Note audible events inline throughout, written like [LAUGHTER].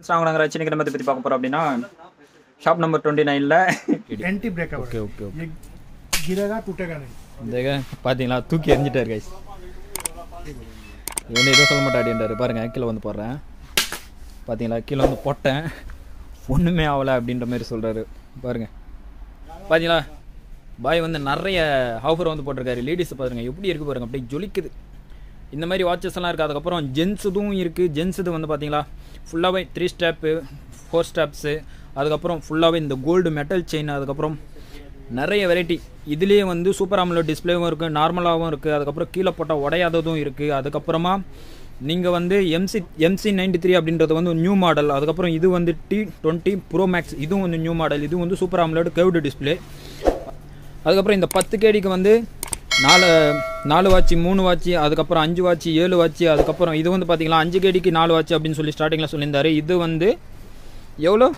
நாங்கள் நாங்கள் ரச்சனைக்கு நம்ம பற்றி பார்க்க போறோம் அப்படின்னா ஷாப் நம்பர் டுவெண்ட்டி நைனில் anti breakup okay okay okay கிரகா டுட்டகா இந்த பார்த்தீங்களா தூக்கி எரிஞ்சிட்டார் கைஸ் இவனே எதுவும் சொல்ல மாட்டாடின்றாரு பாருங்கள் கீழே வந்து போடுறேன். பார்த்தீங்களா கீழே வந்து போட்டேன். ஒன்றுமே ஆகலை அப்படின்ற மாதிரி சொல்றாரு. பாருங்க. பாத்தீங்களா? பாய் வந்து நிறைய ஆஃபர் வந்து போட்டிருக்காரு. லேடிஸ் பாருங்க எப்படி இருக்கு பாருங்க? அப்படியே ஜொலிக்குது. இந்த மாதிரி வாட்சஸ் எல்லாம் இருக்குது அதுக்கப்புறம் ஜென்ஸுதும் இருக்குது ஜென்ஸுது வந்து பார்த்தீங்களா ஃபுல்லாகவே த்ரீ ஸ்டெப்பு ஃபோர் ஸ்டெப்ஸு அதுக்கப்புறம் ஃபுல்லாகவே இந்த கோல்டு மெட்டல் செயின் அதுக்கப்புறம் நிறைய வெரைட்டி இதுலேயே வந்து சூப்பர் ஆமலோ டிஸ்பிளேவும் இருக்குது நார்மலாகவும் இருக்குது அதுக்கப்புறம் கீழே போட்டால் உடையாததும் இருக்குது அதுக்கப்புறமா நீங்கள் வந்து எம்சி எம்சி நைன்டி த்ரீ அப்படின்றது வந்து நியூ மாடல் அதுக்கப்புறம் இது வந்து டி டுவெண்ட்டி ப்ரோ மேக்ஸ் இதுவும் வந்து நியூ மாடல் இது வந்து சூப்பர் ஆம்லோடு கேவ்டு டிஸ்பிளே அதுக்கப்புறம் இந்த பத்து கேடிக்கு வந்து நாலு நாலு வாட்சி மூணு வாட்சி அதுக்கப்புறம் அஞ்சு வாட்சி ஏழு வாட்சி அதுக்கப்புறம் இது வந்து பார்த்தீங்களா அஞ்சு கேடிக்கு நாலு வாட்சி அப்படின்னு சொல்லி ஸ்டார்டிங்கில் சொல்லியிருந்தார். இது வந்து எவ்வளோ?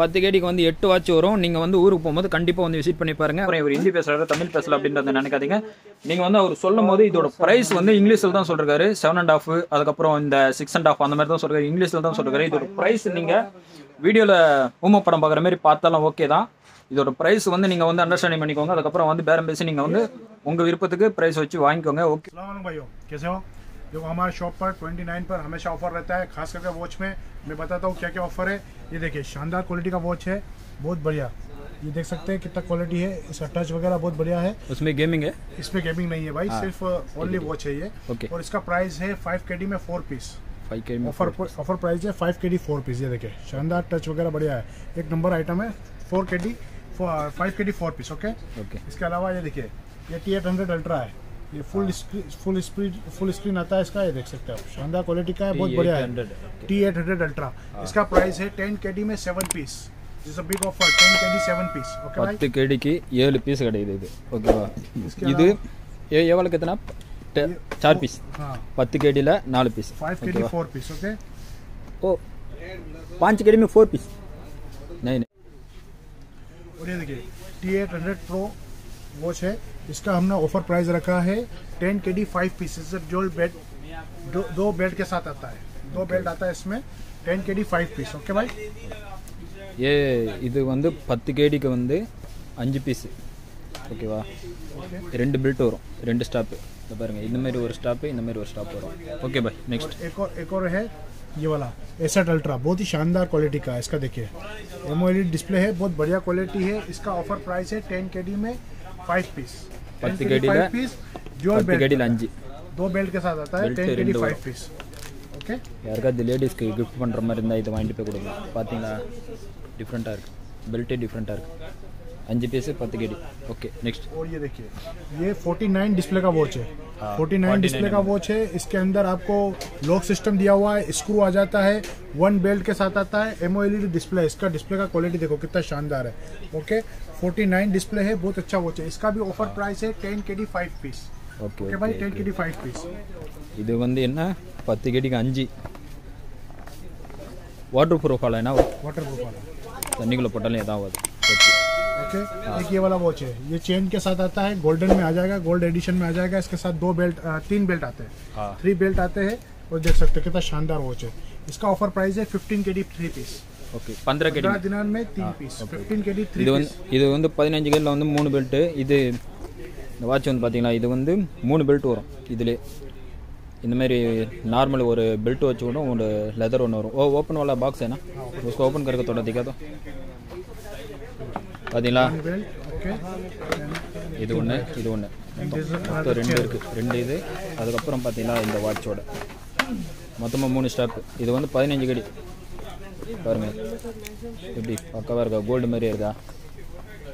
பத்து கேடிக்கு வந்து எட்டு வாட்சி வரும். நீங்கள் வந்து ஊருக்கு போகும்போது கண்டிப்பாக வந்து விசிட் பண்ணி பாருங்க. அப்புறம் இவர் ஹிந்தி பேசுகிறாரு தமிழ் பேசல அப்படின்றத நினைக்காதீங்க. நீங்கள் வந்து அவர் சொல்லும் போது இதோட ப்ரைஸ் வந்து இங்கிலீஷில் தான் சொல்கிறாரு செவன் அண்ட் ஆஃப் அதுக்கப்புறம் இந்த சிக்ஸ் அண்ட் ஆஃப் அந்த மாதிரி தான் சொல்கிறாரு இங்கிலீஷில் தான் சொல்கிறாரு இதோட ப்ரைஸ் நீங்கள் வீடியோவில் ஊம படம் பார்க்குற மாதிரி பார்த்தாலும் ஓகே தான். இதோட ப்ரைஸ் வந்து நீங்கள் வந்து அண்டர்ஸ்டாண்டிங் பண்ணிக்கோங்க அதுக்கப்புறம் வந்து பேரம் பேசி நீங்கள் வந்து உங்கள் விருப்பத்துக்கு ப்ரைஸ் வச்சு வாங்கிக்கோங்க ஓகே सलाम भाइयों कैसे हो देखो हमारे शॉप पर 29 पर हमेशा ऑफर रहता है खास करके वॉच में मैं बताता हूँ क्या क्या ऑफर है ये देखिए शानदार क्वालिटी का वॉच है बहुत बढ़िया ये देख सकते हैं कितना क्वालिटी है इसका टच वगैरह बहुत बढ़िया है उसमें गेमिंग है इसमें गेमिंग नहीं है भाई सिर्फ ओनली वॉच है ये ओके और इसका प्राइस है फाइव के में four piece five K D offer offer price है five K D four piece ये देखिए शानदार टच वगैरह बढ़िया है एक नंबर आइटम है four K D Five K D four piece okay okay इसके अलावा ये देखिए ये टी एट हंड्रेड अल्ट्रा है ये full full screen full screen आता है इसका ये देख सकते हैं आप शानदार क्वालिटी का है बहुत बढ़िया है 800, okay. T eight hundred ultra इसका प्राइस है टेन के डी में seven piece is a big offer ten K D seven piece okay भाई பத்து கேடிக்கு ஏழு பீஸ் கிடைக்குது இது ஓகேவா இது எ- எவ்வளோக்கு எத்தனை டெ- சார் பீஸ் हाँ பத்து கேடியில் நாலு piece five K D four piece okay oh और ये देखिए T eight hundred pro watch है इसका हमने ऑफर प्राइस रखा है ten K D five pieces जो बेड दो, दो बेल्ट के साथ आता है दो बेल्ट आता है इसमें ten K D five piece okay भाई ஏ இது வந்து பத்து கேடிக்கு வந்து அஞ்சு பீஸு ஓகேவா ரெண்டு பில்ட் வரும் ரெண்டு ஸ்டாப்பு இந்த பாருங்க இந்த மாதிரி ஒரு ஸ்டாப்பு இந்த மாதிரி ஒரு ஸ்டாப் வரும் ஓகே பாய் நெக்ஸ்ட் और एक और एक और है ये वाला एसेट अल्ट्रा बहुत ही शानदार क्वालिटी का है इसका देखिए एमओएलईडी डिस्प्ले है बहुत बढ़िया क्वालिटी है इसका ऑफर प्राइस है टेन के में फाइव पीस பத்து கேடியில் पीस ड्यूअल பத்து கேடியில் அஞ்சு दो बेल्ट के साथ आता है Belt टेन के ரெண்டு फाइव வரும். पीस ओके யாருக்காவது லேடிஸ்க்கு கிஃப்ட் பண்ணுற மாதிரி இருந்தால் இதை வாங்கிட்டு போய் கொடுங்க பார்த்தீங்களா டிஃப்ரெண்ட்டாக இருக்குது பெல்ட்டே டிஃப்ரெண்ட்டாக இருக்குது அஞ்சு பீஸு பத்து கேடி ஓகே நெக்ஸ்ட் और ये देखिए ये 49 डिस्प्ले का वॉच है हाँ, 49 डिस्प्ले का वॉच है इसके अंदर आपको लॉक सिस्टम दिया हुआ है स्क्रू आ जाता है वन बेल्ट के साथ आता है एमओएलईडी डिस्प्ले इसका डिस्प्ले का क्वालिटी देखो कितना शानदार है ओके 49 डिस्प्ले है बहुत अच्छा वॉच है इसका भी ऑफर प्राइस है 10 K D five piece okay okay भाई 10 के डी फाइव पीस இது வந்து என்ன பத்து கேடிக்கு அஞ்சு வாட்டர் ப்ரூஃபால் என்ன वाटर प्रूफ वाला தண்ணிக்குள்ளே போட்டாலும் எதாவது ஓகே ओके एक ये वाला वॉच है ये चेन के साथ आता है गोल्डन में आ जाएगा गोल्ड एडिशन में आ जाएगा इसके साथ दो बेल्ट अ, तीन बेल्ट आते हैं हाँ थ्री बेल्ट आते हैं और देख सकते हैं कितना शानदार वॉच है इसका ऑफर प्राइस है 15 K D three piece okay பந்திர கேடி पंद्रह दिनार में तीन piece fifteen K D three இது வந்து இது வந்து பதினஞ்சு கேடில் வந்து மூணு பெல்ட்டு இது இந்த வாட்ச் வந்து பார்த்தீங்களா இது வந்து மூணு பெல்ட் வரும் இதிலே இந்த மாதிரி நார்மல் ஒரு பெல்ட் வச்சு கூட ஒரு லெதர் ஒன்று வரும் ஓ ஓப்பன் वाला बॉक्स है ना उसको ओपन करके थोड़ा दिखा दो பார்த்தீங்களா बेल्ट ओके இது ஒன்று இது ஒன்று மொத்தம் ரெண்டு இருக்குது ரெண்டு இது அதுக்கப்புறம் பார்த்தீங்கன்னா இந்த வாட்சோட மொத்தமாக மூணு ஸ்டாப் இது வந்து பதினஞ்சு கடி பாருங்கள் எப்படி பக்காவாக இருக்கா கோல்டு மாதிரியே இருக்கா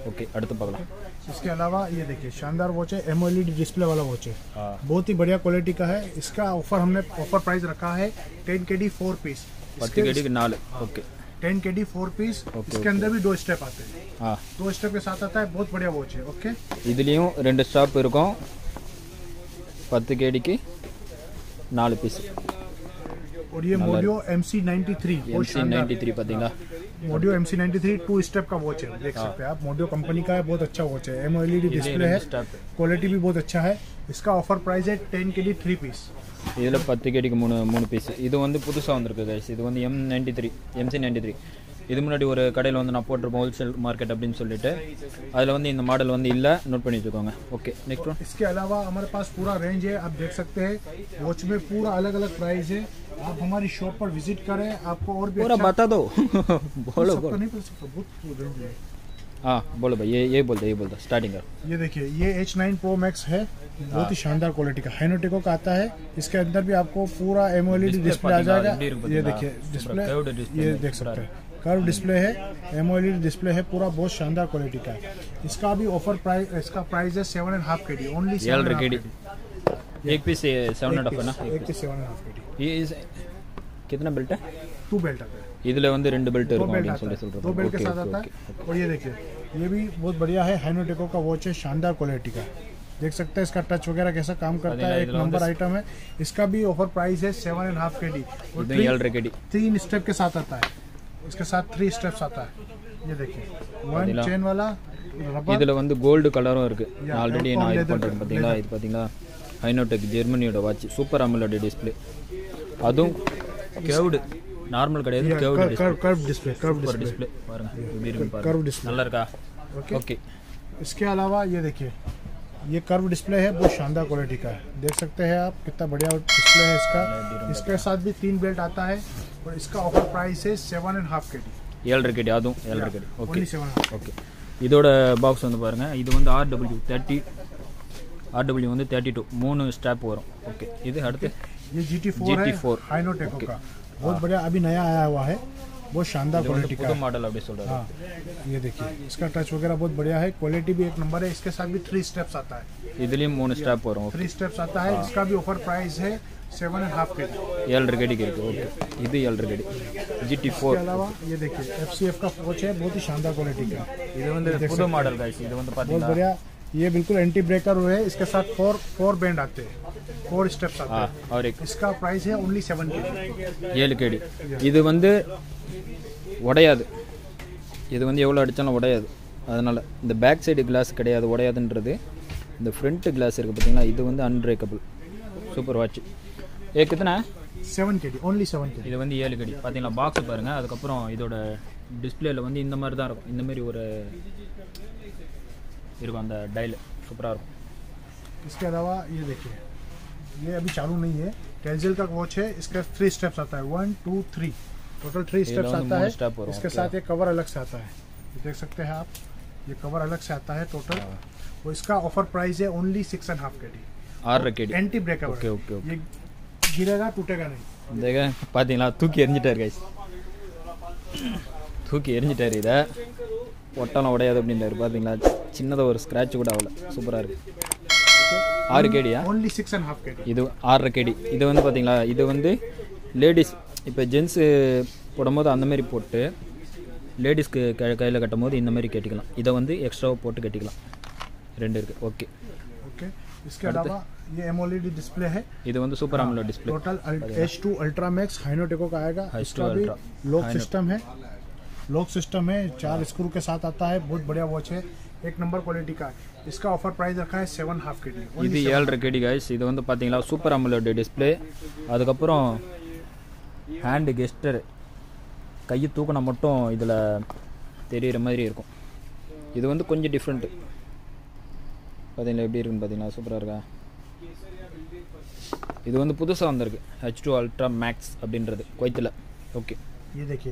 ஓகே அடுத்து பார்க்கலாம் इसके अलावा ये देखिए शानदार वॉच है एमओएलईडी डिस्प्ले वाला वॉच है हाँ बहुत ही बढ़िया क्वालिटी का है इसका ऑफर हमने ऑफर प्राइस रखा है ten K D four piece பத்து கடிக்கு நாலு okay ten K D four piece इसके अंदर भी दो स्टेप आते हैं ஆ दो स्टेप के साथ आता है बहुत बढ़िया वॉच है ओके இதுலேயும் ரெண்டு ஸ்டாப் இருக்கும் பத்து கேடிக்கு நாலு பீஸ் और ये Modio M C ninety three MC ninety three பார்த்தீங்களா Modio M C ninety three two step का वॉच है देख सकते हैं आप मोडियो कंपनी का है बहुत अच्छा वॉच है एमओएलईडी डिस्प्ले है स्टाप क्वालिटी भी बहुत अच्छा है इसका ऑफर प्राइस है ten K D three piece இதில் பத்து கேடிக்கு மூணு மூணு பீஸ் இது வந்து புதுசாக வந்திருக்கு கைஸ் இது வந்து M ninety three MC ninety three இது முன்னாடி ஒரு கடையில் வந்து நான் போட்டிருப்போம் ஹோல்சேல் மார்க்கெட் அப்படின்னு சொல்லிட்டு அதில் வந்து இந்த மாடல் வந்து இல்லை நோட் பண்ணி வச்சுக்கோங்க ஓகே நெக்ஸ்ட் ஒன் इसके अलावा हमारे पास पूरा रेंज है आप देख सकते हैं वॉच में पूरा अलग अलग प्राइस है आप हमारी शॉप पर विजिट करें आपको और भी पूरा अच्छा- बता दो [LAUGHS] बोलो सबका बोलो नहीं बोल सकता बहुत रेंज है हाँ बोलो भाई ये ये बोलते ये बोलते स्टार्टिंग कर ये देखिए ये H9 Pro Max है बहुत ही शानदार क्वालिटी का हाइनोटेको का आता है इसके अंदर भी आपको पूरा एमोलेड Display डिस्प्ले आ पातीला, जाएगा रेडी रूप ये पातीला, देखिए पूरा डिस्प्ले curved display ये में देख पूरा सकते हैं कर्व डिस्प्ले है एमोलेड डिस्प्ले है पूरा बहुत शानदार क्वालिटी का है इसका भी ऑफर प्राइस इसका प्राइस है seven and half K D only ஏழரை கேடி एक पीस सेवन एंड हाफ है ना एक piece seven and half K D ये इस- कितना बेल्ट है टू बेल्ट आता है இதுல வந்து ரெண்டு பெல்ட் दो இருக்கும் बेल्ट அப்படின்னு आता சொல்லி है दो சொல்றேன் बेल्ट के ஓகே साथ आता ஓகே है और ये देखिए ये भी बहुत बढ़िया है हाइनोटेको का वॉच है शानदार क्वालिटी का देख सकते हैं इसका टच वगैरह कैसा काम करता है एक इधर नंबर आइटम है इसका भी ऑफर प्राइस है seven and half K D और இது ஏழரை கேடி तीन स्टेप के साथ आता है इसके साथ थ्री स्टेप्स आता है ये देखिए वन अदिला। चेन वाला रबर இதுல வந்து கோல்டு கலரும் இருக்கு Yeah, ஆல்ரெடி and நான் இது leather பண்றேன் leather. பாத்தீங்களா இது பாத்தீங்களா ஹைனோடெக் ஜெர்மனியோட வாட்ச் சூப்பர் அமலோட டிஸ்ப்ளே அதுவும் கேவ்டு நார்மல் கிடையாது curved display curve curve display curve super display display பாருங்க எப்படி இருக்கு कर्व பாருங்க डिस्प्ले நல்லா இருக்கா ओके ஓகே इसके अलावा ये देखिए ये कर्व डिस्प्ले है बहुत शानदार क्वालिटी का है देख सकते हैं आप कितना बढ़िया डिस्प्ले है इसका इसके साथ भी तीन बेल्ट आता है और इसका ऑफर प्राइस है seven and half K D ஏழரை கேடி அதுவும் ஏழரை KD okay only seven half okay இதோட பாக்ஸ் வந்து பாருங்க இது வந்து ஆர்டபிள்யூ தேர்ட்டி ஆர்டபிள்யூ வந்து தேர்ட்டி டூ மூணு ஸ்டாப் வரும் ஓகே இது அடுத்து ये जी टी फोर है GT4 हाइनोटेको का बहुत बढ़िया अभी नया आया हुआ है। बहुत शानदार क्वालिटी का मॉडल अभी सोल्डर हाँ। ये देखिए इसका टच वगैरह बहुत बढ़िया है क्वालिटी भी एक नंबर है इसके साथ भी थ्री स्टेप्स आता है। इधर मोन स्टेप हो रहा हूँ। थ्री स्टेप्स आता है इसका भी ऑफ़र प्राइस है seven and half K already करके इधर already G T four अलावा ये देखिए एफ़ का कोच है बहुत ही शानदार क्वालिटी का। इधर मॉडल का बहुत बढ़िया। ये बिल्कुल एंटी ब्रेकर हुए हैं इसके साथ फोर फोर बैंड आते हैं फोर स्टेप्स आते ஆ हैं அவர் इसका प्राइस है ओनली सेवन के ஏழு கேடி இது வந்து உடையாது இது வந்து எவ்வளோ அடித்தாலும் உடையாது அதனால் இந்த பேக் சைடு கிளாஸ் கிடையாது உடையாதுன்றது இந்த ஃப்ரண்ட் கிளாஸ் இருக்குது பார்த்தீங்களா இது வந்து அன்பிரேக்கபிள் சூப்பர் வாட்ச் ஏ கித்தனை seven K only seven K இது வந்து ஏழு கடி பார்த்தீங்களா பாக்ஸ் பாருங்கள் அதுக்கப்புறம் இதோட டிஸ்பிளேல வந்து இந்த மாதிரி தான் இருக்கும் இந்த மாதிரி ஒரு இருக்கும் அந்த டைல் சூப்பராக இருக்கும் इसके अलावा ये देखिए ये अभी चालू नहीं है टेंजिल का वॉच है इसका थ्री स्टेप्स आता है one two three total three steps दोनों आता मून है step हो रहा है, इसके okay. साथ ये कवर अलग से आता है ये देख सकते हैं आप ये कवर अलग से आता है टोटल और इसका ऑफर प्राइस है only six and half K D ஆறரை KD anti breaker okay okay okay ये गिरेगा टूटेगा नहीं இந்த பார்த்தீங்களா தூக்கி எரிஞ்சிட்டாரு கைஸ் தூக்கி எரிஞ்சிட்டாரு இதை ஒட்டலாம் உடையாது அப்படின்றாரு பார்த்தீங்களா சின்னதாக ஒரு ஸ்க்ராட்ச் கூட ஆகல சூப்பராக இருக்கு ஆறு கேடியா only six and half K D இது ஆறரை கேடி இது வந்து பார்த்தீங்களா இது வந்து லேடிஸ் இப்போ ஜென்ஸு போடும்போது அந்த மாதிரி போட்டு லேடிஸ்க்கு க கையில் கட்டும் போது இந்த மாதிரி கட்டிக்கலாம் இதை வந்து எக்ஸ்ட்ராவாக போட்டு கட்டிக்கலாம் ரெண்டு இருக்குது ஓகே ओके इसके अलावा ये एमोलेड डिस्प्ले है இது வந்து super AMOLED display total H two ultra max हाइनोटेको का आएगा H2 इसका भी Ultra. लॉक Hino- सिस्टम है लॉक सिस्टम है चार स्क्रू के साथ आता है बहुत बढ़िया वॉच है एक नंबर क्वालिटी का है इसका ऑफर प्राइस रखा है सेवन हाफ के डी இது ஏழரை கேடி கைஸ் இது வந்து பார்த்தீங்களா சூப்பர் AMOLED டிஸ்பிளே அதுக்கப்புறம் ஹேண்டு கெஸ்டர் கையை தூக்கினா மட்டும் இதில் தெரியிற மாதிரி இருக்கும் இது வந்து கொஞ்சம் டிஃப்ரெண்ட்டு பார்த்தீங்களா எப்படி இருக்குன்னு பார்த்தீங்களா சூப்பராக இருக்கா இது வந்து புதுசாக வந்திருக்கு ஹெச் டூ அல்ட்ரா மேக்ஸ் அப்படின்றது குவைத்தில் ஓகே ये देखिए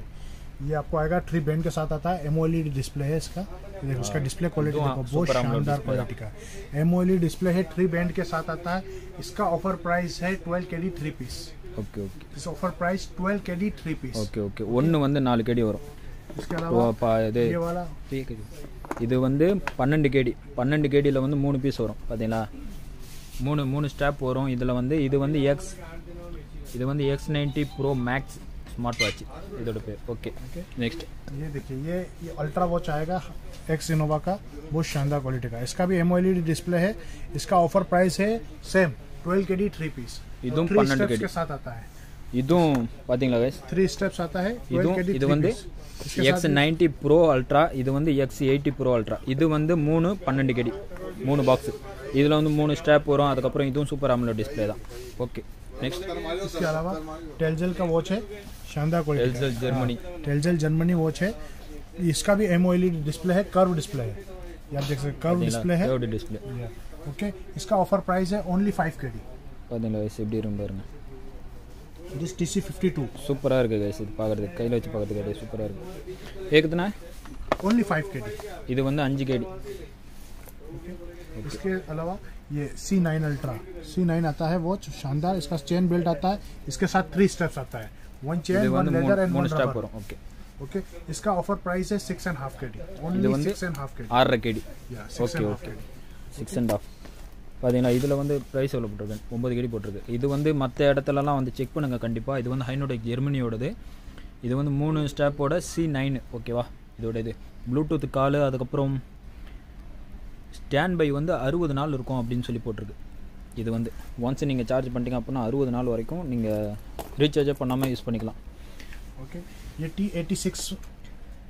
ये आपको आएगा थ्री बैंड के साथ आता है एमोलेड डिस्प्ले है इसका ये देखो इसका डिस्प्ले क्वालिटी हाँ, देखो बहुत super AMOLED शानदार display क्वालिटी का एमोलेड डिस्प्ले है थ्री बैंड के साथ आता है इसका ऑफर प्राइस है twelve K D three piece okay okay इस offer price twelve K D three piece okay okay ஒன்று வந்து நாலு கேடி வரும் इसके ஓ, अलावा பா இது ये वाला இது வந்து பன்னெண்டு கேடி பன்னெண்டு கேடியில் வந்து மூணு பீஸ் வரும் பார்த்தீங்களா மூணு மூணு ஸ்டாப் வரும் இதில் வந்து இது வந்து எக்ஸ் இது வந்து X ninety pro maths smart watch இதோட பேர் ஓகே நெக்ஸ்ட் ये देखिए ये ये अल्ट्रा वॉच आएगा एक्स इनोवा का बहुत शानदार क्वालिटी का इसका भी एमओएलईडी डिस्प्ले है इसका ऑफर प्राइस है same twelve K D three piece இதுவும் थ्री 12 स्टेप्स KD. के साथ आता है இதுவும் பார்த்தீங்களா guys थ्री स्टेप्स आता है ट्वेल्व இதுவும் के डी இது வந்து எக்ஸ் நைன்ட்டி ப்ரோ அல்ட்ரா இது வந்து எக்ஸ் எயிட்டி ப்ரோ அல்ட்ரா இது வந்து மூணு பன்னெண்டு கேடி மூணு பாக்ஸ் இதில் வந்து மூணு ஸ்டாப் வரும் அதுக்கப்புறம் இதுவும் சூப்பர் AMOLED டிஸ்ப்ளே தான் ஓகே नेक्स्ट इसके अलावा टेलजेल का वॉच है शानदार quality algal Germany टेलजेल Germany watch है इसका भी एमओएलईडी डिस्प्ले है कर्व डिस्प्ले है ये आप देख सकते कर्व डिस्प्ले है டிஸ்பிளே ओके इसका ऑफर प्राइस है ओनली फाइव के डी பார்த்தீங்களா guys எப்படி இருக்கும் பாருங்க this T C fifty two சூப்பராக இருக்குது கைஸ் இது பார்க்குறதுக்கு கையில் வச்சு பார்க்குறதுக்கு அப்படியே சூப்பராக இருக்குது ஏக்குதுண்ணா ओनली फाइव के डी இது வந்து அஞ்சு கேடி इसके अलावा ये C nine ultra C nine आता है वॉच शानदार इसका चेन बेल्ट आता है इसके साथ थ्री स्टेप्स आता है वन இது चेन वन வந்து लेदर மூணு एंड மூணு वन ஸ்டாப் रबर வரும் ஓகே ओके इसका ऑफर प्राइस है six and half K D only வந்து six and half K D ஆறரை கேடி या six Okay, and half okay. K D six and half பார்த்தீங்களா இதில் வந்து ப்ரைஸ் எவ்வளோ போட்டிருக்கேன் ஒம்பது கேடி போட்டிருக்கு இது வந்து மற்ற இடத்துலலாம் வந்து செக் பண்ணுங்க கண்டிப்பாக இது வந்து ஹைனோடெக் ஜெர்மனியோடது இது வந்து மூணு ஸ்டாப்போட சி நைன் ஓகேவா இதோட இது ப்ளூடூத் காலு அதுக்கப்புறம் ஸ்டாண்ட் பை வந்து அறுபது நாள் இருக்கும் அப்படின்னு சொல்லி போட்டிருக்கு இது வந்து ஒன்ஸ் நீங்கள் சார்ஜ் பண்ணிட்டீங்க அப்படின்னா அறுபது நாள் வரைக்கும் நீங்கள் ரீசார்ஜே பண்ணாமல் யூஸ் பண்ணிக்கலாம் ओके ये टी एटी सिक्स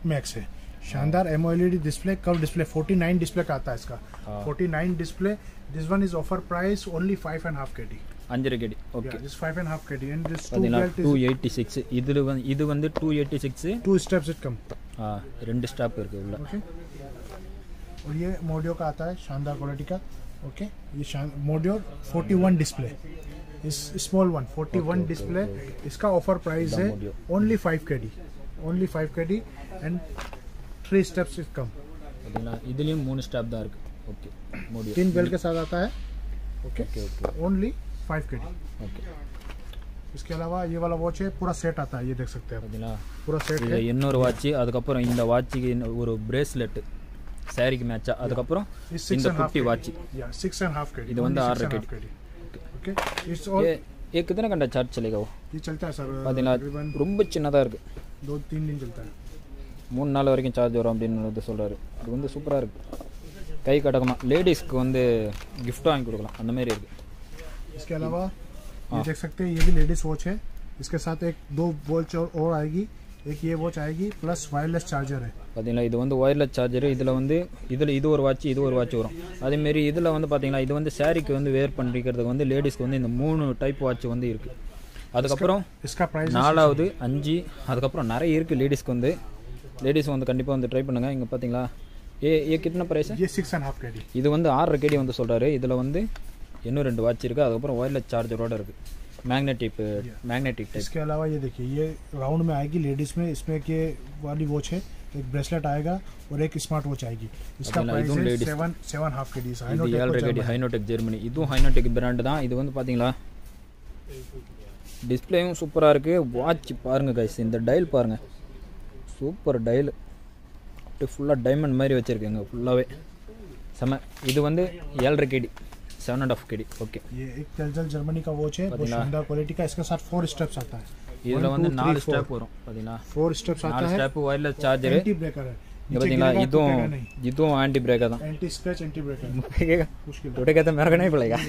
मैक्स है शानदार AMOLED display curve display 49 display का आता है इसका हाँ। 49 display this one is offer price only five and half K D அஞ்சரை KD okay this five and half K D and this two பார்த்தீங்களா belt two is eighty six இதில் வந்து இது வந்து two eighty six two steps it come ரெண்டு stop இருக்குது உள்ள okay और ये मोडियो का आता है शानदार क्वालिटी का ओके ये शान मोडियो 41 डिस्प्ले इस स्मॉल वन 41 डिस्प्ले इसका ऑफर प्राइस The है Modio. Only five K D only five K D and three steps it come பார்த்தீங்களா இதுலேயும் மூணு ஸ்டாப் தான் இருக்குது ஓகே முடியும் तीन बेल्ट के साथ आता है okay okay okay only five K D okay इसके अलावा ये वाला वॉच है पूरा सेट आता है ये देख सकते हैं आप பார்த்தீங்களா पूरा सेट இது है இன்னொரு வாட்ச் அதுக்கப்புறம் இந்த வாட்சுக்கு இன்னும் ஒரு பிரேஸ்லெட்டு சாரிக்கு மேட்சா அதுக்கப்புறம் इस सिक्स இந்த एंड हाफ குட்டி வாட்ச் या six and half K D இது வந்து ஆறரை half K K D okay it's all ஏ ஏ கித்தனை கண்டா சார்ஜ் चलेगा वो ये चलता है सर பார்த்தீங்களா तकरीबन ரொம்ப சின்னதாக இருக்குது दो तीन दिन चलता है மூணு நாள் வரைக்கும் சார்ஜ் வரும் அப்படின்னு வந்து சொல்கிறாரு இது வந்து சூப்பராக இருக்குது கை கடக்கமா லேடிஸ்க்கு வந்து gift வாங்கி கொடுக்கலாம் அந்த மாதிரி இருக்குது इसके अलावा हाँ। ये देख सकते हैं ये भी लेडीज वॉच है इसके साथ एक दो वॉच और, और आएगी एक ये वॉच आएगी प्लस वायरलेस चार्जर है பார்த்தீங்களா இது வந்து ஒயர்லெஸ் சார்ஜரு இதில் வந்து இதில் இது ஒரு வாட்ச் இது ஒரு வாட்ச் வரும் அதேமாரி இதில் வந்து பார்த்தீங்களா இது வந்து சாரிக்கு வந்து வேர் பண்ணிக்கிறதுக்கு வந்து லேடிஸ்க்கு வந்து இந்த மூணு டைப் வாட்ச் வந்து இருக்குது அதுக்கப்புறம் इसका प्राइस நாலாவது அஞ்சு அதுக்கப்புறம் நிறைய இருக்குது லேடிஸ்க்கு வந்து லேடிஸ் வந்து கண்டிப்பாக வந்து ட்ரை பண்ணுங்கள் இங்கே பார்த்தீங்களா ஏ ஏ கிட்ன ப்ரைஸ் ये six and half K D இது வந்து ஆறரை கேடி வந்து சொல்கிறாரு இதில் வந்து இன்னும் ரெண்டு வாட்ச் இருக்குது அதுக்கப்புறம் ஒயர்லெஸ் சார்ஜரோட இருக்குது மேக்னெட்டிக் மேக்னெட்டிக் டைப் इसके अलावा ये देखिए ये राउंड में आएगी लेडीज में इसमें के वाली वॉच है एक ब्रेसलेट आएगा और एक स्मार्ट वॉच आएगी इसका अगला प्राइस इधर है ladies- seven seven half K D இது ஏழரை கேடி ஹைனோடெக் ஜெர்மனி இதுவும் ஹைனோடெக் பிராண்டு தான் இது வந்து பார்த்தீங்களா டிஸ்பிளேயும் சூப்பராக இருக்குது வாட்ச் பாருங்கள் கைஸ் இந்த டயல் பாருங்கள் சூப்பர் டயல் அப்படியே ஃபுல்லாக டைமண்ட் மாதிரி வச்சுருக்கேங்க ஃபுல்லாகவே செம இது வந்து ஏழரை கேடி Seven and half KD okay ये एक टेलजल जर्मनी का वॉच है बहुत शानदार क्वालिटी का इसके साथ फोर स्टेप्स आता है இதில் One, வந்து two, நாலு three, four. ஸ்டெப் வரும் பார்த்தீங்களா फोर स्टेप्स आता நாலு है step wireless charger anti breaker है இங்கே नीचे பார்த்தீங்களா गिरेगा, இதுவும் टूटेगा नहीं இதுவும் ஆன்டி பிரேக்கர் தான் एंटी स्क्रैच एंटी ब्रेकर मुश्किल துடைக்கத்த மிரகனே பிள்ளைங்க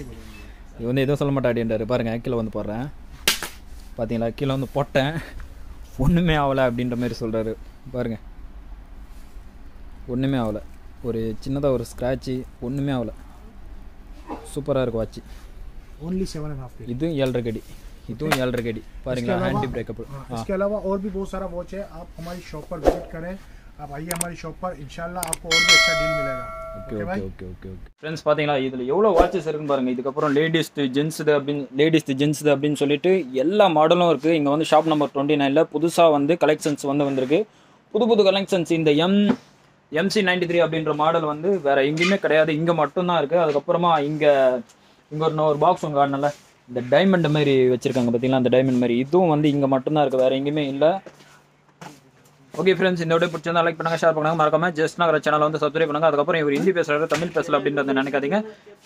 இது வந்து எதுவும் சொல்ல மாட்டாடின்றாரு பாருங்க கீழே வந்து போடுறேன் பார்த்தீங்களா கீழே வந்து போட்டேன் ஒன்றுமே ஆகலை அப்படின்ற மாதிரி சொல்கிறாரு பாருங்க ஒன்றுமே ஆகலை ஒரு சின்னதாக ஒரு ஸ்க்ராட்சு ஒன்றுமே ஆகலை சூப்பராக இருக்கும் watch only seven and half K இதுவும் ஏழரை கடி இதுவும் ஏழரை கடி பாருங்களா इसके अलावा- ஆன்டி பிரேக்கப் हाँ, इसके अलावा और भी बहुत सारा वॉच है आप हमारी शॉप पर विजिट करें आप आइए हमारी शॉप पर इंशाल्लाह आपको और भी अच्छा डील मिलेगा ஓகே ओके ஓகே भाई ஓகே ஓகே ஓகே ஃப்ரெண்ட்ஸ் பார்த்தீங்களா இதில் எவ்வளோ வாட்சஸ் இருக்குன்னு பாருங்கள் இதுக்கப்புறம் லேடிஸ்து ஜென்ஸுது அப்படின்னு லேடிஸ்து ஜென்ஸுது அப்படின்னு சொல்லிட்டு எல்லா மாடலும் இருக்குது இங்கே வந்து ஷாப் நம்பர் டுவெண்ட்டி நைனில் புதுசாக வந்து கலெக்ஷன்ஸ் வந்து வந்திருக்கு புது புது கலெக்ஷன்ஸ் இந்த எம் எம்சி நைன்டி த்ரீ அப்படின்ற மாடல் வந்து வேற எங்கேயுமே கிடையாது. இங்கே மட்டும்தான் இருக்குது அதுக்கப்புறமா இங்கே இங்கே ஒரு ஒரு பாக்ஸ் ஒன்று காட்டினல இந்த டைமண்ட் மாதிரி வச்சுருக்காங்க பார்த்தீங்களா அந்த டைமண்ட் மாதிரி. இதுவும் வந்து இங்கே மட்டும்தான் இருக்குது வேறு எங்கேயுமே இல்லை. ஓகே ஃப்ரெண்ட்ஸ் இந்த விட பிடிச்சிருந்தா லைக் பண்ணுங்க ஷேர் பண்ணுங்க. மறக்காம ஜஸ்ட் நகர சேனல் வந்து சப்ஸ்கிரைப் பண்ணுங்க. அதுக்கப்புறம் இவர் ஹிந்தி பேசுறாரு தமிழ் பேசல அப்படின்றத நினைக்காதீங்க.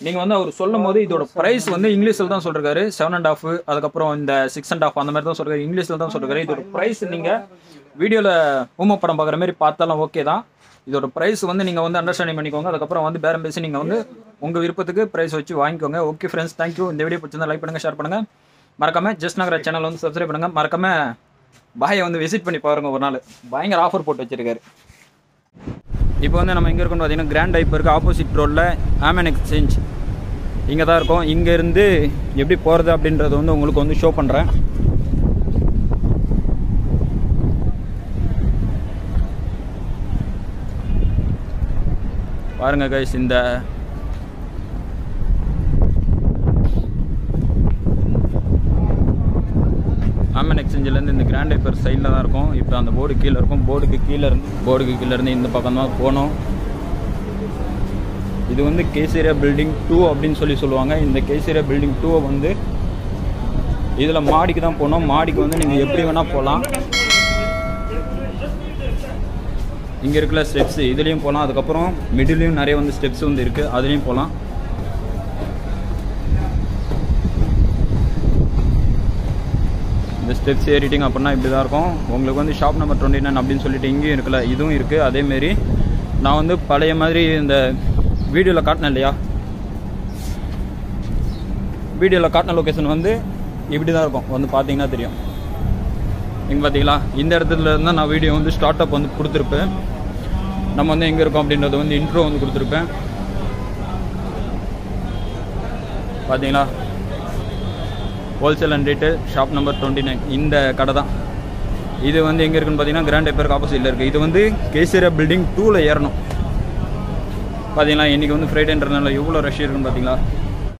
நீங்க வந்து அவர் சொல்லும் போது இதோட பிரைஸ் வந்து இங்கிலீஷ்ல தான் சொல்றாரு செவன் அண்ட் ஆஃப் அதுக்கப்புறம் இந்த சிக்ஸ் அண்ட் ஆஃப் அந்த மாதிரி தான் சொல்றாரு இங்கிலீஷ்ல தான் சொல்றாரு இதோட பிரைஸ் நீங்க வீடியோல ஊம படம் பார்க்குற மாதிரி பார்த்தாலும் ஓகே தான். இதோட ப்ரைஸ் வந்து நீங்கள் வந்து அண்டர்ஸ்டாண்டிங் பண்ணிக்கோங்க. அதுக்கப்புறம் வந்து பேரம் பேசி நீங்கள் வந்து உங்கள் விருப்பத்துக்கு ப்ரைஸ் வச்சு வாங்கிக்கோங்க. ஓகே ஃப்ரெண்ட்ஸ் தேங்க்யூ இந்த வீடியோ பிடிச்சிருந்தா லைக் பண்ணுங்க ஷேர் பண்ணுங்கள் மறக்காம ஜஸ்ட் நகர சேனல் வந்து சப்ஸ்கிரைப் பண்ணுங்கள் மறக்காம பாயை வந்து விசிட் பண்ணி பாருங்கள் ஒரு நாள். பயங்கர ஆஃபர் போட்டு வச்சிருக்காரு. இப்போ வந்து நம்ம எங்கே இருக்கோம்னு பார்த்தீங்கன்னா கிராண்ட் டைப் இருக்குது ஆப்போசிட் ரோட்டில் ஆமன் எக்ஸ்சேஞ்ச் இங்கே தான் இருக்கோம். இங்கேருந்து எப்படி போகிறது அப்படின்றத வந்து உங்களுக்கு வந்து ஷோ பண்ணுறேன் பாருங்க கைஸ் இந்த ஆமன் எக்ஸ்சேஞ்சிலேருந்து இந்த கிராண்ட் ஐப்பர் சைடில் தான் இருக்கும். இப்போ அந்த போர்டு கீழே இருக்கும். போர்டுக்கு கீழே இருந்து போர்டுக்கு கீழேருந்து இந்த பக்கம் தான் போகணும். இது வந்து கேசரியா பில்டிங் டூ அப்படின்னு சொல்லி சொல்லுவாங்க. இந்த கேசரியா பில்டிங் டூவை வந்து இதில் மாடிக்கு தான் போகணும். மாடிக்கு வந்து நீங்கள் எப்படி வேணால் போகலாம். இங்கே இருக்கிற ஸ்டெப்ஸ் இதுலேயும் போகலாம் அதுக்கப்புறம் மிடிலையும் நிறைய வந்து ஸ்டெப்ஸ் வந்து இருக்குது அதுலேயும் போகலாம் இந்த ஸ்டெப்ஸ் ஏறிட்டிங்க அப்படின்னா இப்படி தான் இருக்கும். உங்களுக்கு வந்து ஷாப் நம்பர் டுவெண்ட்டி நைன் அப்படின்னு சொல்லிட்டு இங்கேயும் இருக்கல இதுவும் இருக்குது அதேமாரி நான் வந்து பழைய மாதிரி இந்த வீடியோவில் காட்டினேன் இல்லையா? வீடியோவில் காட்டின லொக்கேஷன் வந்து இப்படி தான் இருக்கும். வந்து பார்த்தீங்கன்னா தெரியும். இங்கே பார்த்தீங்களா இந்த இடத்துல இருந்தால் நான் வீடியோ வந்து ஸ்டார்ட் அப் வந்து கொடுத்துருப்பேன். நம்ம வந்து எங்கே இருக்கோம் அப்படின்றத வந்து இன்ட்ரோ வந்து கொடுத்துருப்பேன். பார்த்தீங்களா wholesale and rate shop number twenty nine இந்த கடை தான். இது வந்து எங்கே இருக்குன்னு பார்த்தீங்கன்னா கிராண்ட் எப்பேருக்கு ஆப்போசிட்டில் இருக்குது இது வந்து கேசரியா பில்டிங் டூவில் ஏறணும். பார்த்தீங்களா இன்றைக்கி வந்து ஃப்ரைடேன்றதுனால எவ்வளோ ரஷ் இருக்குன்னு பார்த்தீங்களா